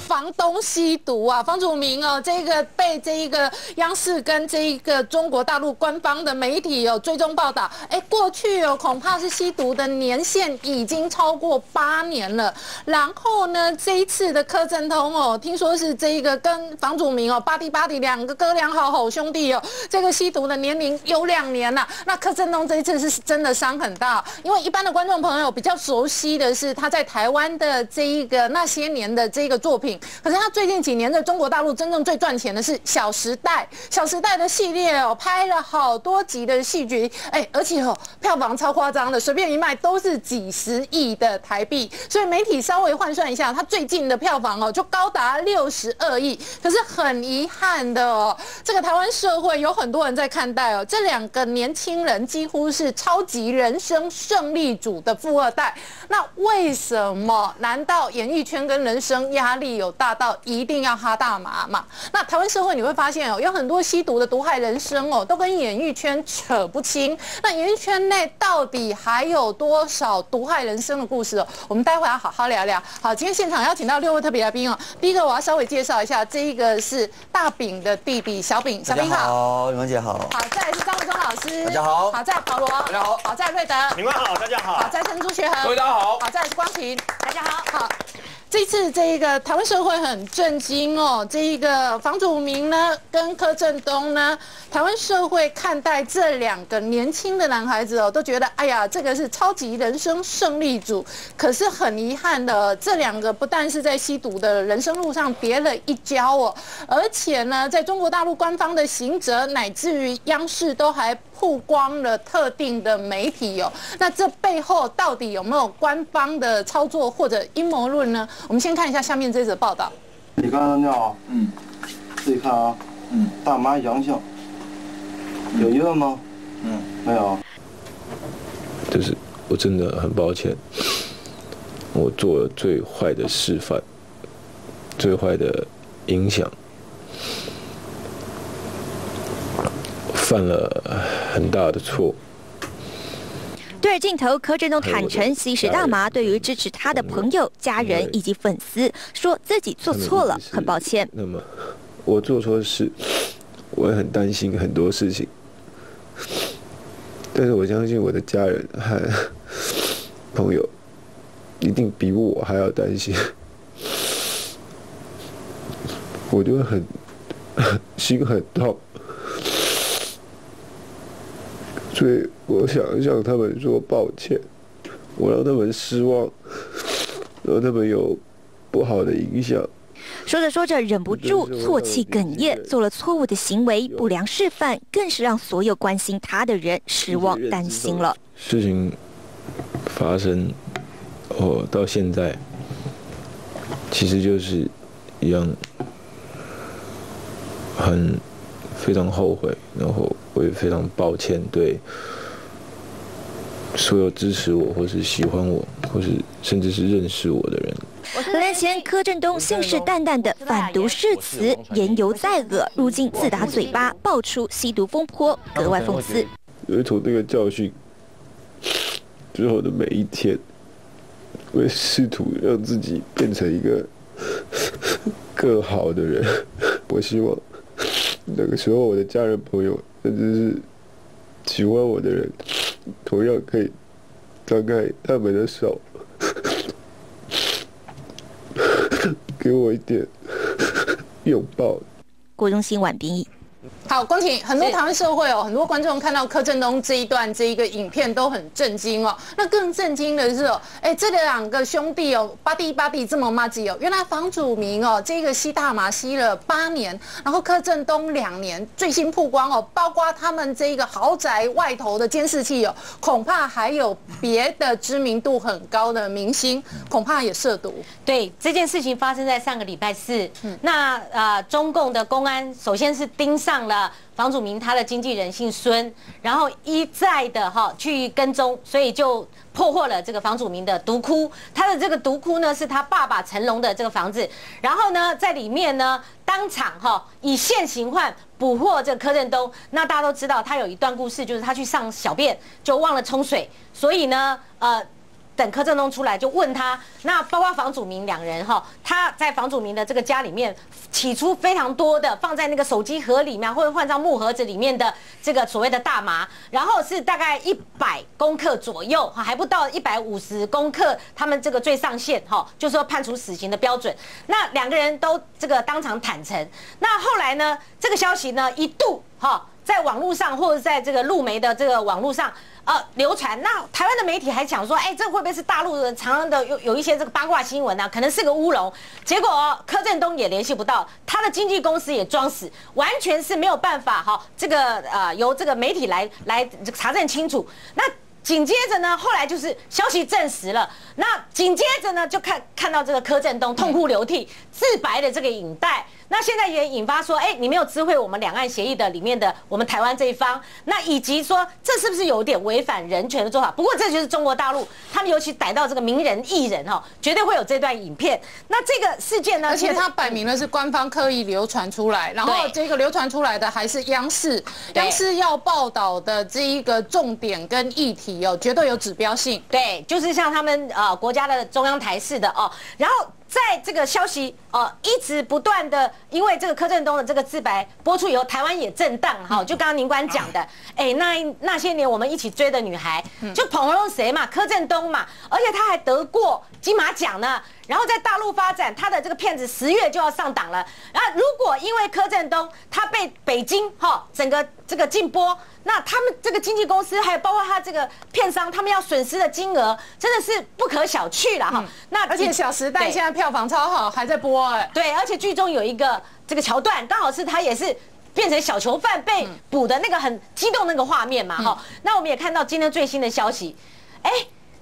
房东吸毒啊，房祖名哦，这个被这一个央视跟这一个中国大陆官方的媒体有追踪报道，哎，过去哦恐怕是吸毒的年限已经超过八年了。然后呢，这一次的柯震东哦，听说是这一个跟房祖名哦，巴蒂巴蒂两个哥俩好好兄弟哦，这个吸毒的年龄有两年了。那柯震东这一次是真的伤很大，因为一般的观众朋友比较熟悉的是他在台湾的这一个那些年的这个作品，可是他最近几年在中国大陆真正最赚钱的是《小时代》，《小时代》的系列哦，拍了好多集的戏剧，哎，而且哦，票房超夸张的，随便一卖都是几十亿的台币，所以媒体稍微换算一下，他最近的票房哦，就高达六十二亿。可是很遗憾的哦，这个台湾社会有很多人在看待哦，这两个年轻人几乎是超级人生胜利组的富二代，那为什么？难道演艺圈跟人生压力有大到一定要哈大麻嘛？那台湾社会你会发现哦，有很多吸毒的毒害人生哦，都跟演艺圈扯不清。那演艺圈内到底还有多少毒害人生的故事哦？我们待会要好好聊聊。好，今天现场邀请到六位特别来宾哦。第一个我要稍微介绍一下，这一个是大饼的弟弟小饼，小饼好，你们姐好。好，再来是张文忠老师，大家好。好，在保罗，大家好。好，在瑞德，你们好，大家好。好，在珍珠学恒，大家好。好，在是光平，大家好。好。这次这一个台湾社会很震惊哦，这一个房祖名呢跟柯震东呢，台湾社会看待这两个年轻的男孩子哦，都觉得哎呀，这个是超级人生胜利组。可是很遗憾的，这两个不但是在吸毒的人生路上跌了一跤哦，而且呢，在中国大陆官方的行者乃至于央视都还曝光了特定的媒体哦。那这背后到底有没有官方的操作或者阴谋论呢？我们先看一下下面这则报道。你刚刚尿，嗯，自己看啊，嗯，大妈阳性，有医院吗？嗯，没有。就是我真的很抱歉，我做了最坏的示范，最坏的影响，犯了很大的错。对着镜头，柯震东坦诚吸食大麻，对于支持他的朋友、家人以及粉丝，说自己做错了，很抱歉。那么，我做错事，我也很担心很多事情，但是我相信我的家人和朋友一定比我还要担心，我就很 心很痛。所以我想向他们说抱歉，我让他们失望，让他们有不好的影响。说着说着，忍不住啜泣哽咽，做了错误的行为，不良示范，更是让所有关心他的人失望、担心了。事情发生，哦，到现在，其实就是一样，很非常后悔，然后。我也非常抱歉，对所有支持我，或是喜欢我，或是甚至是认识我的人。两年前，柯震东信誓旦旦的反毒誓词，言犹在耳，如今自打嘴巴，爆出吸毒风波，格外讽刺。因为从那个教训之后的每一天，我也试图让自己变成一个 更好的人。我希望那个时候，我的家人朋友。甚至是喜欢我的人，同样可以张开他们的手，给我一点拥抱。郭中新晚兵役。好，光庭，很多台湾社会哦，很多观众看到柯震东这一段这一个影片都很震惊哦。那更震惊的是哦，哎，这两个兄弟哦，巴蒂巴蒂这么骂鸡哦，原来房祖名哦，这个吸大麻吸了八年，然后柯震东两年，最新曝光哦，包括他们这一个豪宅外头的监视器哦，恐怕还有别的知名度很高的明星，恐怕也涉毒。对，这件事情发生在上个礼拜四，嗯那啊，中共的公安首先是盯上了。房祖名他的经纪人姓孙，然后一再的哈去跟踪，所以就破获了这个房祖名的毒窟。他的这个毒窟呢，是他爸爸成龙的这个房子。然后呢，在里面呢，当场哈以现行犯捕获这柯震东。那大家都知道，他有一段故事，就是他去上小便就忘了冲水，所以呢，呃。等柯震东出来就问他，那包括房祖名两人哈，他在房祖名的这个家里面，起初非常多的放在那个手机盒里面或者换上木盒子里面的这个所谓的大麻，然后是大概一百公克左右哈，还不到一百五十公克，他们这个最上限哈，就是说判处死刑的标准。那两个人都这个当场坦诚，那后来呢，这个消息呢一度哈。在网络上或者在这个路媒的这个网络上，呃，流传。那台湾的媒体还讲说，哎，这会不会是大陆的常常的有有一些这个八卦新闻呢？可能是个乌龙。结果柯震东也联系不到，他的经纪公司也装死，完全是没有办法哈。这个呃，由这个媒体来来查证清楚。那紧接着呢，后来就是消息证实了。那紧接着呢，就看看到这个柯震东痛哭流涕自白的这个影带。那现在也引发说，哎，你没有知会我们两岸协议的里面的我们台湾这一方，那以及说这是不是有点违反人权的做法？不过这就是中国大陆，他们尤其逮到这个名人艺人哈，绝对会有这段影片。那这个事件呢，而且它摆明了是官方刻意流传出来，然后这个流传出来的还是央视，央视要报道的这一个重点跟议题哦，绝对有指标性。对，就是像他们呃国家的中央台似的哦，然后。在这个消息哦一直不断的，因为这个柯震东的这个自白播出以后，台湾也震荡哈。就刚刚宁官讲的，哎，那那些年我们一起追的女孩，就捧红谁嘛？柯震东嘛，而且他还得过金马奖呢。然后在大陆发展，他的这个片子十月就要上档了。然后如果因为柯震东他被北京哈整个这个禁播。那他们这个经纪公司，还有包括他这个片商，他们要损失的金额真的是不可小觑了哈。那而且《小时代》现在票房超好，还在播哎。对，而且剧中有一个这个桥段，刚好是他也是变成小囚犯被捕的那个很激动那个画面嘛哈。那我们也看到今天最新的消息，哎，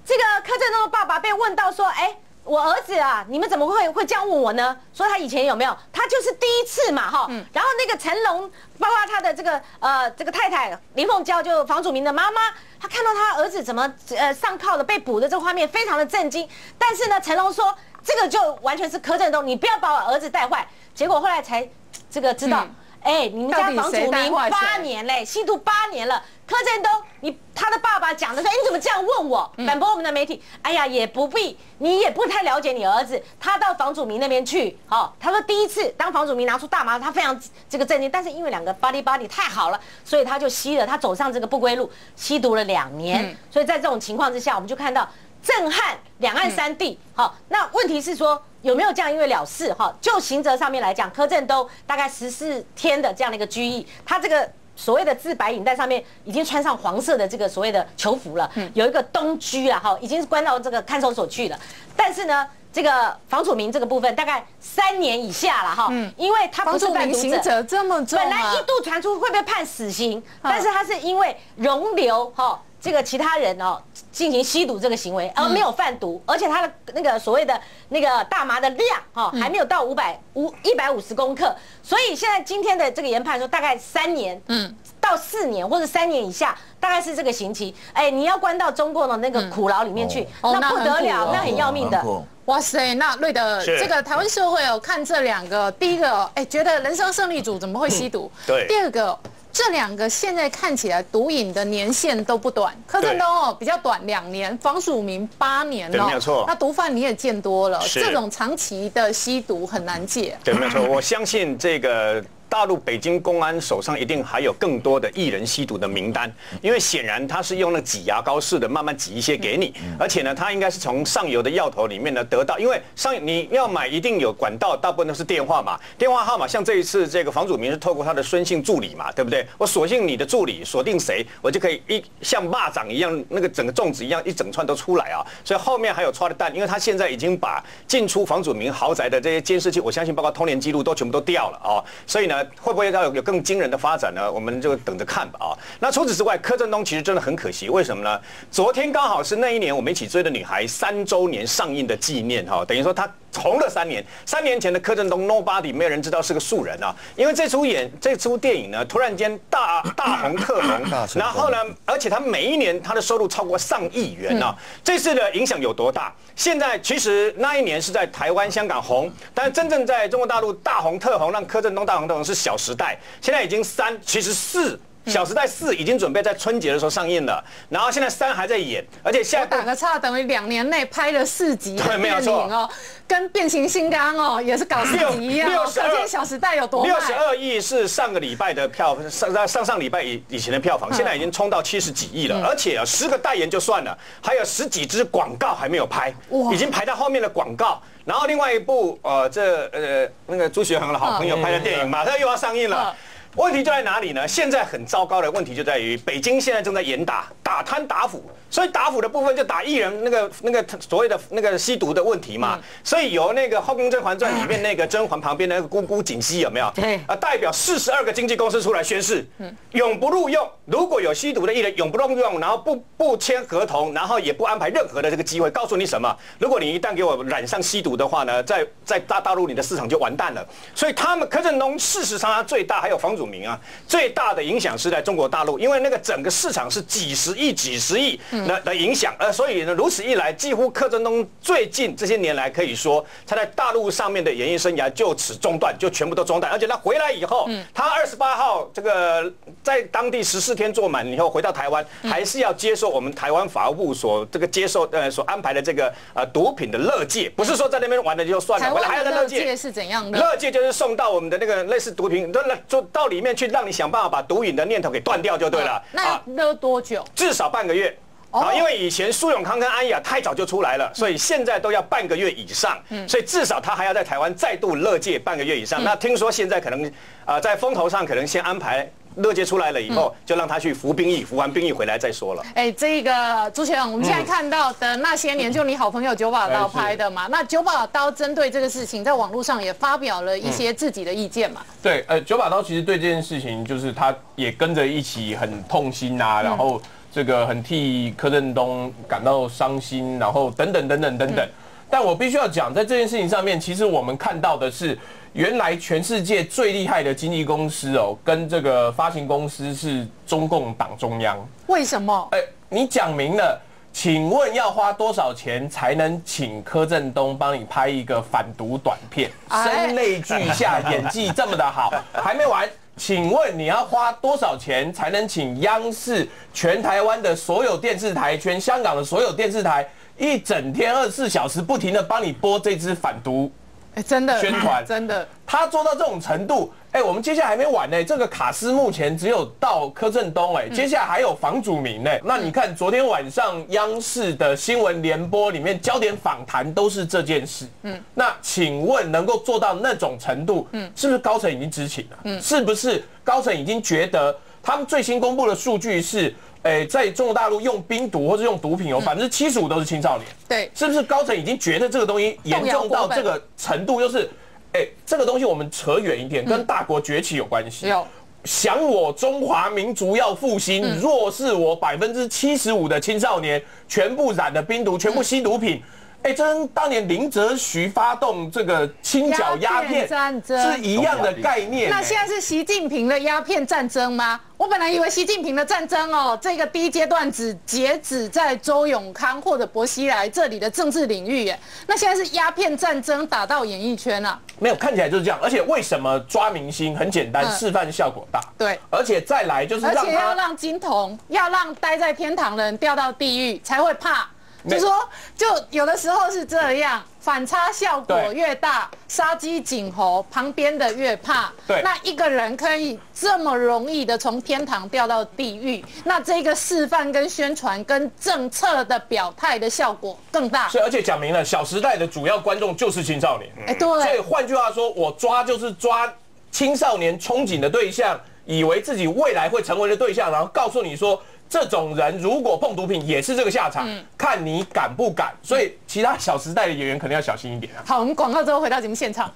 这个柯震东的爸爸被问到说，哎。我儿子啊，你们怎么会会这样问我呢？说他以前有没有？他就是第一次嘛，哈。然后那个成龙，包括他的这个呃这个太太林凤娇，就房祖名的妈妈，她看到他儿子怎么呃上铐的被捕的这个画面，非常的震惊。但是呢，成龙说这个就完全是柯震东，你不要把我儿子带坏。结果后来才这个知道。哎，你们家房祖名八年嘞，吸毒八年了。柯震东，你他的爸爸讲的说，哎，你怎么这样问我？反驳我们的媒体。哎呀，也不必，你也不太了解你儿子。他到房祖名那边去，好，他说第一次当房祖名拿出大麻，他非常这个震惊。但是因为两个 body body 太好了，所以他就吸了，他走上这个不归路，吸毒了两年。所以在这种情况之下，我们就看到震撼两岸三地。好，那问题是说。有没有这样因为了事哈？就刑责上面来讲，柯震东大概十四天的这样的一个拘役，他这个所谓的自白影带上面已经穿上黄色的这个所谓的囚服了，有一个东居了哈，已经是关到这个看守所去了。但是呢，这个房祖名这个部分大概三年以下了哈，因为他不是贩毒者，这么重，本来一度传出会被判死刑，但是他是因为容留哈。这个其他人哦，进行吸毒这个行为，而没有贩毒，而且他的那个所谓的那个大麻的量哈，还没有到五百五一百五十公克，所以现在今天的这个研判说大概三年，嗯，到四年或者三年以下，大概是这个刑期。哎，你要关到中国的那个苦牢里面去，那不得了，那很要命的。哇塞，那瑞德，这个台湾社会哦，看这两个，第一个，哎，觉得人生胜利组怎么会吸毒？对，第二个。这两个现在看起来毒瘾的年限都不短，柯震东哦比较短两年，房祖名八年哦，没有错。那毒贩你也见多了，这种长期的吸毒很难戒。对，没有错。我相信这个。大陆北京公安手上一定还有更多的艺人吸毒的名单，因为显然他是用那挤牙膏似的慢慢挤一些给你，而且呢，他应该是从上游的药头里面呢得到，因为上你要买一定有管道，大部分都是电话嘛，电话号码像这一次这个房祖名是透过他的孙姓助理嘛，对不对？我锁定你的助理，锁定谁，我就可以一像蚂蚱一样那个整个粽子一样一整串都出来啊，所以后面还有抓的蛋，因为他现在已经把进出房祖名豪宅的这些监视器，我相信包括通联记录都全部都掉了啊，所以呢。会不会要有更惊人的发展呢？我们就等着看吧啊！那除此之外，柯震东其实真的很可惜，为什么呢？昨天刚好是那一年我们一起追的女孩三周年上映的纪念哈，等于说他。红了三年，三年前的柯震东 Nobody 没有人知道是个素人啊，因为这出演这出电影呢，突然间大大红特红，然后呢，而且他每一年他的收入超过上亿元啊，这次的影响有多大？现在其实那一年是在台湾、香港红，但真正在中国大陆大红特红，让柯震东大红特红是《小时代》，现在已经三，其实四。小时代四》已经准备在春节的时候上映了，然后现在三还在演，而且下我打个岔，等于两年内拍了四集的对没有电错影哦，跟变形金刚哦也是搞四集一样哦，62可见《小时代》有多六十。二亿是上个礼拜的票，上上上上礼拜以以前的票房，现在已经冲到七十几亿了，而且啊十个代言就算了，还有十几支广告还没有拍，已经排到后面的广告。然后另外一部呃这呃那个朱学恒的好朋友拍的电影马上又要上映了。问题就在哪里呢？现在很糟糕的问题就在于，北京现在正在严打打贪打腐，所以打腐的部分就打艺人那个那个所谓的那个吸毒的问题嘛。所以由那个《后宫甄嬛传》里面那个甄嬛旁边那个姑姑锦汐有没有？对啊，代表四十二个经纪公司出来宣誓，永不录用。如果有吸毒的艺人，永不录用，然后不不签合同，然后也不安排任何的这个机会。告诉你什么？如果你一旦给我染上吸毒的话呢，在在大大陆你的市场就完蛋了。所以他们柯震东事实上他最大，还有房祖名啊，最大的影响是在中国大陆，因为那个整个市场是几十亿、几十亿那的影响，呃，所以呢，如此一来，几乎柯震东最近这些年来可以说他在大陆上面的演艺生涯就此中断，就全部都中断，而且他回来以后，他二十八号这个在当地十四天做满以后回到台湾，还是要接受我们台湾法务部所这个接受呃所安排的这个呃毒品的乐戒，不是说在那边玩的就算了，回来还要湾的再乐界。是怎样的？乐戒就是送到我们的那个类似毒品，都就到里面去，让你想办法把毒瘾的念头给断掉就对了。那要勒多久？至少半个月。啊，因为以前苏永康跟安雅太早就出来了，所以现在都要半个月以上。嗯所以至少他还要在台湾再度乐界半个月以上。那听说现在可能啊，在风头上可能先安排乐界出来了以后，就让他去服兵役，服完兵役回来再说了。哎，这个朱学长，我们现在看到的那些年，就你好朋友九把刀拍的嘛。那九把刀针对这个事情，在网络上也发表了一些自己的意见嘛。对，呃，九把刀其实对这件事情，就是他也跟着一起很痛心啊，然后这个很替柯震东感到伤心，然后等等等等等等。但我必须要讲，在这件事情上面，其实我们看到的是，原来全世界最厉害的经纪公司哦，跟这个发行公司是中共党中央。为什么？哎，你讲明了，请问要花多少钱才能请柯震东帮你拍一个反毒短片？哎声泪俱下，演技这么的好，还没完。请问你要花多少钱才能请央视全台湾的所有电视台、全香港的所有电视台，一整天二十四小时不停的帮你播这支反毒哎，真的宣传 真的。他做到这种程度，哎、我们接下来还没完呢、这个卡斯目前只有到柯震东，哎，接下来还有房祖名呢、那你看昨天晚上央视的新闻联播里面焦点访谈都是这件事，嗯，那请问能够做到那种程度，嗯，是不是高层已经知情了？嗯，是不是高层已经觉得他们最新公布的数据是，哎、在中国大陆用冰毒或者用毒品有百分之七十五都是青少年，对，是不是高层已经觉得这个东西严重到这个程度，就是，哎，这个东西我们扯远一点，跟大国崛起有关系。有想我中华民族要复兴，若是我百分之七十五的青少年全部染了冰毒，全部吸毒品。哎，这跟当年林则徐发动这个清剿鸦鸦片片战争是一样的概念。那哎现在是习近平的鸦片战争吗？我本来以为习近平的战争哦，这个第一阶段只截止在周永康或者薄熙来这里的政治领域，耶。那现在是鸦片战争打到演艺圈了。没有看起来就是这样，而且为什么抓明星很简单，嗯示范效果大。对而且再来就是而让他且要让金童，要让待在天堂的人掉到地狱才会怕。没就说，就有的时候是这样，反差效果越大，杀鸡儆猴，旁边的越怕。对那一个人可以这么容易的从天堂掉到地狱，那这个示范跟宣传跟政策的表态的效果更大。所以而且讲明了，《小时代》的主要观众就是青少年。哎，所以对，换句话说，我抓就是抓青少年憧憬的对象，以为自己未来会成为的对象，然后告诉你说，这种人如果碰毒品也是这个下场，看你敢不敢。所以其他《小时代》的演员可能要小心一点啊。好，我们广告之后回到节目现场。